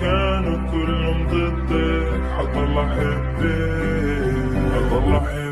كانوا كلهم ضدك حطلع حبك حطلع حبي.